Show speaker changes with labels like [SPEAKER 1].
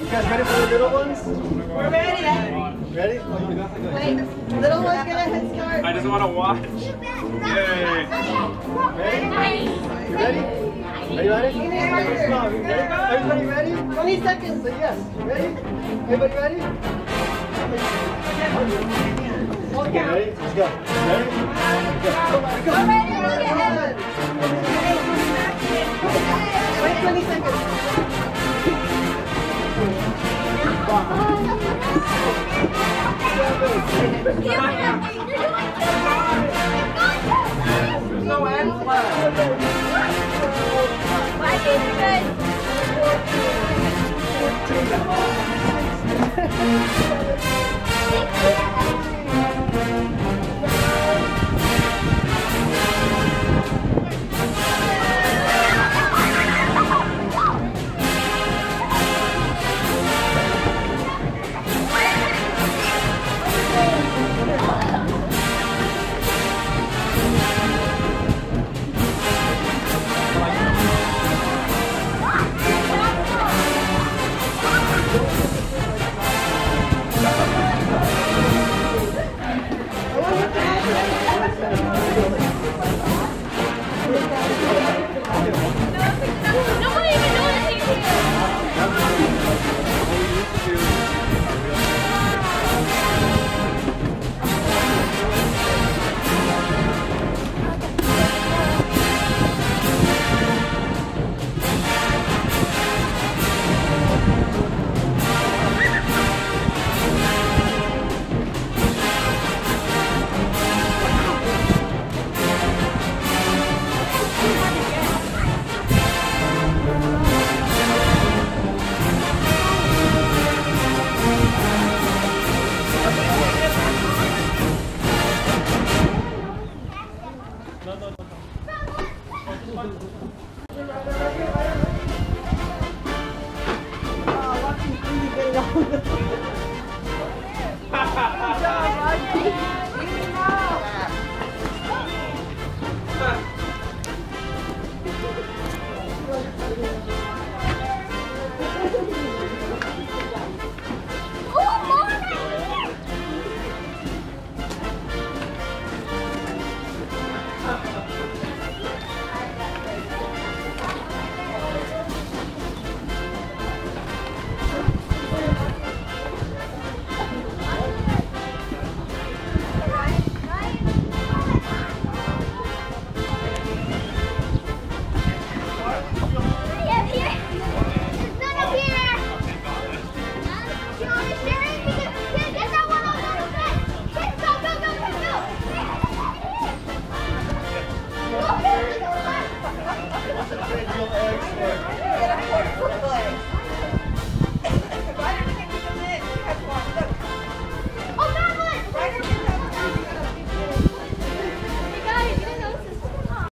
[SPEAKER 1] You guys ready for the little ones?
[SPEAKER 2] We're ready.
[SPEAKER 1] Ready?
[SPEAKER 2] Wait, little one's get a head start.
[SPEAKER 3] I just want to watch. Yay.
[SPEAKER 1] Ready? You ready? Are you ready? Come on, ready? Everybody ready?
[SPEAKER 2] 20 seconds.
[SPEAKER 1] Say yes. Ready? Everybody ready? Okay, ready? Let's go. Ready? Go. Go.
[SPEAKER 2] Ready, look ahead. Wait 20 seconds.
[SPEAKER 3] No end flag.
[SPEAKER 4] Nobody
[SPEAKER 1] What's the eggs for?